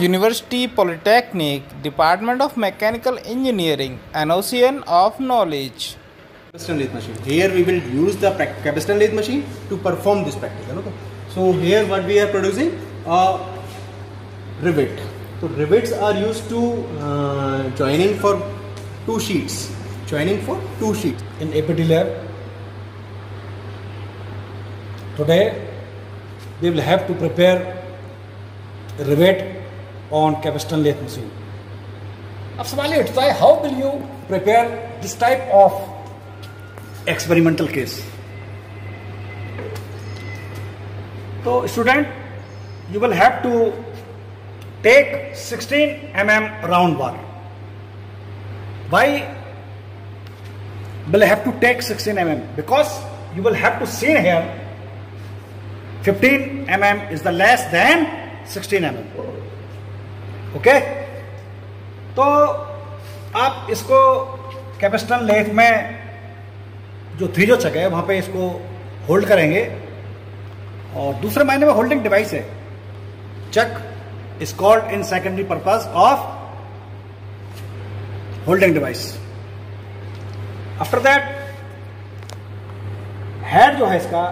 University Polytechnic, Department of Mechanical Engineering, an ocean of knowledge. Capstan lathe machine. Here we will use the Capstan lathe machine to perform this practical. Okay. So here what we are producing a rivet. So rivets are used to uh, joining for two sheets. Joining for two sheets. In APT lab, today we will have to prepare a rivet on Capstan lathe machine. अब सवाल ये उठता है how will you prepare this type of experimental case तो student you will have to take 16 mm round bar why will have to take 16 mm because you will have to see here 15 mm is the less than 16 mm okay? तो आप इसको capstan lathe में जो three जो चक है, वहाँ पे इसको होल्ड करेंगे। और दूसरे मायने में होल्डिंग डिवाइस है। Chuck is called in secondary purpose of holding device after that head जो है इसका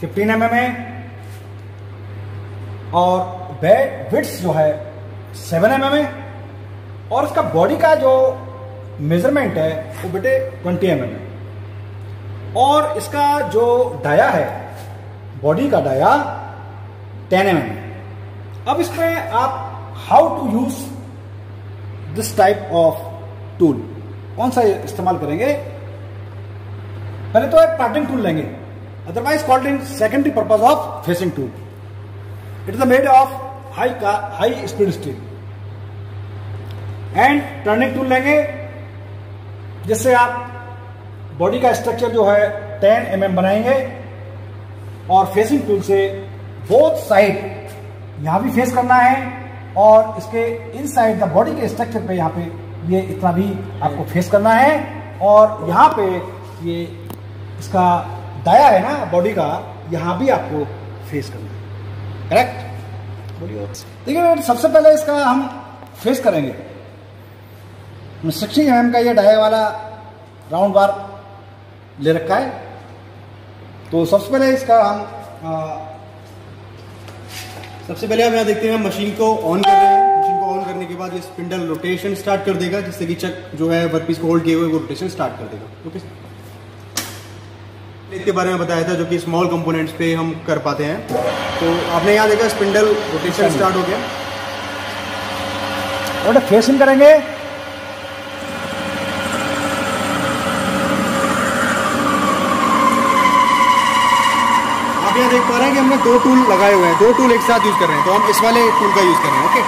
15 एम एम है और बेड विड्स जो है सेवन एम एम है और उसका बॉडी का जो मेज़रमेंट है, वो बेटे ट्वेंटी एम एम है और इसका जो डाया है बॉडी का डाया टेन एम एम अब इसमें आप how to use this type of tool कौन सा इस्तेमाल करेंगे? पहले तो एक पार्टिंग टूल लेंगे। Otherwise called in secondary purpose of facing tool it is the made of high का, high speed steel. And turning tool लेंगे, जिससे आप बॉडी का स्ट्रक्चर जो है 10 एम mm बनाएँगे, और फेसिंग टूल से बोथ साइड यहाँ भी फेस करना है, और इसके इन साइड द बॉडी के स्ट्रक्चर पे यहाँ पे ये इतना भी आपको फेस करना है, और यहाँ पे ये इसका दाया है ना बॉडी का, यहाँ भी आपको फेस करना है। करेक्ट देखिए सबसे पहले इसका हम फेस करेंगे। सिक्सटी एम का ये डाया वाला राउंड बार ले रखा है। तो सबसे पहले इसका हम आ, सबसे पहले हम यहाँ देखते हैं मशीन को ऑन कर रहे हैं। मशीन को ऑन करने के बाद ये स्पिंडल रोटेशन स्टार्ट कर देगा जिससे कि चक जो है वर्कपीस को होल्ड किए हुए वो रोटेशन स्टार्ट कर देगा। ओके इसके बारे में बताया था जो कि स्मॉल कंपोनेंट्स पे हम कर पाते हैं। तो आपने यहाँ देखा स्पिंडल रोटेशन स्टार्ट हो गया। और फेसिंग करेंगे। आप यहाँ देख पा रहे हैं कि हमने दो टूल लगाए हुए हैं। दो टूल एक साथ यूज़ कर रहे हैं। तो हम इस वाले टूल का यूज़ कर रहे हैं ओके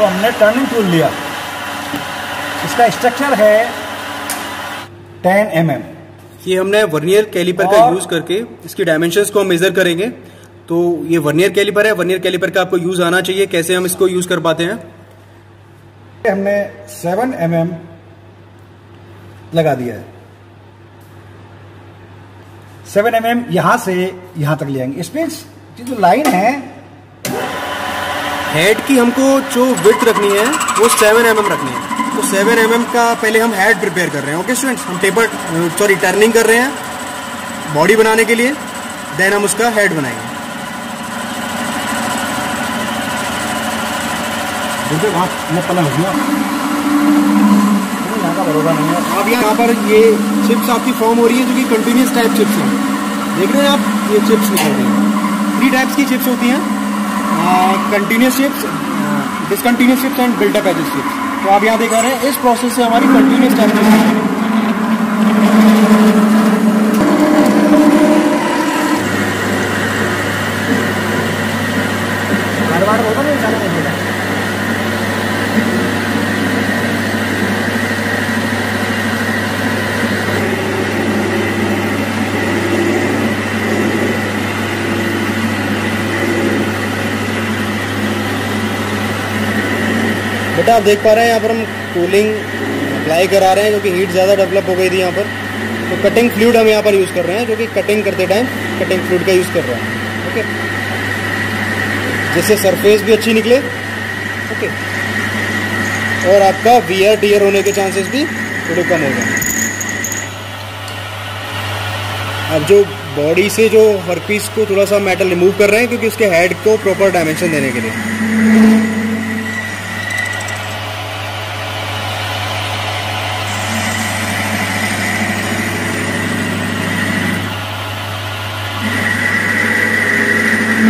अब हमने टर्निंग टूल लिया। इसका स्ट्रक्चर है 10 एम mm. ये हमने वर्नियर कैलिपर का यूज़ करके इसकी डायमेंशंस को हम मेजर करेंगे। तो ये वर्नियर कैलिपर है वर्नियर कैलिपर का आपको यूज़ आना चाहिए कैसे हम इसको यूज़ कर पाते हैं। हमने 7 एम mm लगा दिया है। 7 एम mm यहाँ से यहाँ तक ले आएँगे। इसमें जो लाइन है हेड की हमको जो विथ रखनी है वो सेवन एम mm रखनी है। तो सेवन एम mm का पहले हम हेड प्रिपेयर कर रहे हैं ओके स्टूडेंट्स हम टेपर सॉरी टर्निंग कर रहे हैं बॉडी बनाने के लिए देन हम उसका हेड बनाएँगे। अब यहाँ पर ये चिप्स आपकी फॉर्म हो रही है जो कि कंटिन्यूस टाइप चिप्स हैं। देख रहे हैं आप ये चिप्स निकल रही हैं। थ्री टाइप्स की चिप्स होती हैं। Continuous chips discontinuous chips and buildup edge chips तो आप यहाँ देखा रहे हैं, इस प्रोसेस से हमारी कंटिन्यूस टाइम बार होगा ना बेटा, आप देख पा रहे हैं, यहाँ पर हम कूलिंग अप्लाई करा रहे हैं क्योंकि हीट ज़्यादा डेवलप हो गई थी यहाँ पर। तो कटिंग फ्लूड हम यहाँ पर यूज़ कर रहे हैं, जो कि कटिंग करते टाइम कटिंग फ्लूड का यूज़ कर रहे हैं। ओके जिससे सरफेस भी अच्छी निकले। ओके और आपका वियर टीयर होने के चांसेस भी थोड़े कम हो जाए अब जो बॉडी से जो हर पीस को थोड़ा सा मेटल रिमूव कर रहे हैं, क्योंकि उसके हेड को प्रॉपर डायमेंशन देने के लिए।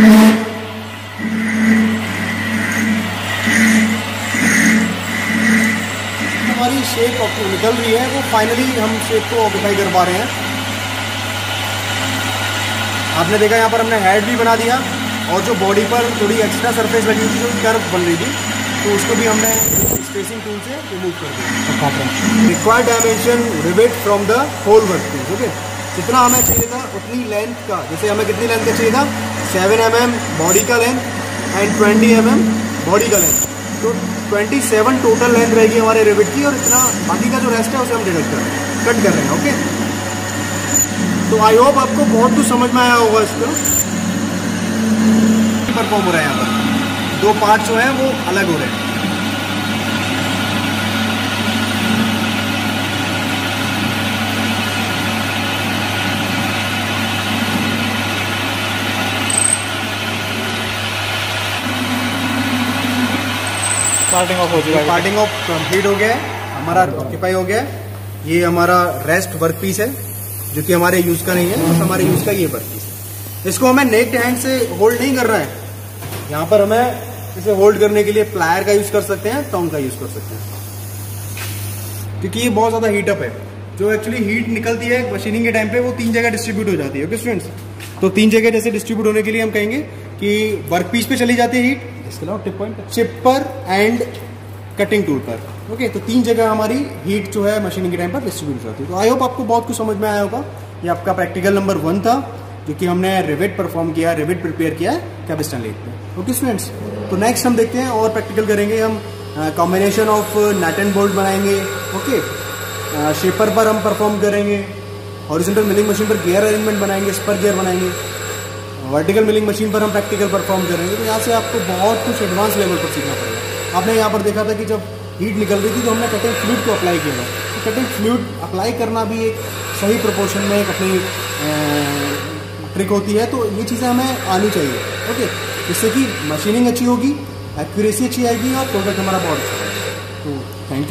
हमारी शेप निकल रही है वो फाइनली हम शेप को ऑक्यूपाई कर पा रहे हैं। आपने देखा यहाँ पर हमने हेड भी बना दिया और जो बॉडी पर थोड़ी एक्स्ट्रा सरफेस लगी थी जो कर्व बन रही थी तो उसको भी हमने स्पेसिंग टूल से रिमूव कर दिया। Required dimension rivet from the whole work piece okay जितना हमें चाहिए था उतनी लेंथ का जैसे हमें कितनी लेंथ का चाहिए था सेवन एम एम बॉडी का length and twenty M M body का लेंथ तो 27 टोटल लेंथ रहेगी हमारे रेबिट की और इतना बाकी का जो रेस्ट है उसे हम डिडक्ट कर कट कर रहे हैं ओके तो आई होप आपको बहुत कुछ समझ में आया होगा इसका. परफॉर्म हो रहा है यहाँ पर. दो पार्ट जो हैं वो अलग हो रहे हैं. पार्टिंग ऑफ़ हो चुका है। पार्टिंग ऑफ़ कंप्लीट हो गया है। हमारा ऑक्यूपाई हो गया है। ये हमारा रेस्ट वर्क पीस है जो कि हमारे यूज़ का नहीं है बस हमारे यूज़ का ये वर्क पीस है। इसको हमें नेक्ड हैंड से होल्ड नहीं कर रहा है। यहाँ पर हमें इसे होल्ड करने के लिए प्लायर का यूज़ कर सकते हैं टोंग का यूज़ कर सकते हैं। क्योंकि ये बहुत ज़्यादा हीटअप है। जो एक्चुअली हीट निकलती है मशीनिंग के टाइम पे वो तीन जगह डिस्ट्रीब्यूट हो जाती है ओके स्टूडेंट्स तो तीन जगह जैसे डिस्ट्रीब्यूट होने के लिए हम कहेंगे कि वर्क पीस पे चली जाती है हीट इसके अलावा टिप पॉइंट चिप पर एंड कटिंग टूल पर। ओके तो तीन जगह हमारी हीट जो है मशीनिंग के टाइम पर डिस्ट्रीब्यूट होती है। तो आई होप आपको बहुत कुछ समझ में आया होगा। ये आपका प्रैक्टिकल नंबर वन था, जो कि हमने रिविट परफॉर्म किया रिविट प्रिपेयर किया है कैपिस्टन लेक में। ओके स्टूडेंट्स तो नेक्स्ट हम देखते हैं और प्रैक्टिकल करेंगे हम। Combination of nut and bolt बनाएँगे। ओके शेपर पर हम परफॉर्म करेंगे। हॉरिजेंटल मिलिंग मशीन पर गियर अरेंजमेंट बनाएँगे स्पर गियर बनाएँगे। वर्टिकल मिलिंग मशीन पर हम प्रैक्टिकल परफॉर्म करेंगे तो यहाँ से आपको बहुत कुछ एडवांस लेवल पर सीखना पड़ेगा। आपने यहाँ पर देखा था कि जब हीट निकल रही थी तो हमने कटिंग फ्लूड को अप्लाई किया था। तो कटिंग फ्लूड अप्लाई करना भी एक सही प्रोपोर्शन में एक अपनी ट्रिक होती है। तो ये चीज़ें हमें आनी चाहिए। ओके? जिससे कि मशीनिंग अच्छी होगी एक्यूरेसी अच्छी आएगी और प्रोडक्ट हमारा बहुत अच्छा तो थैंक यू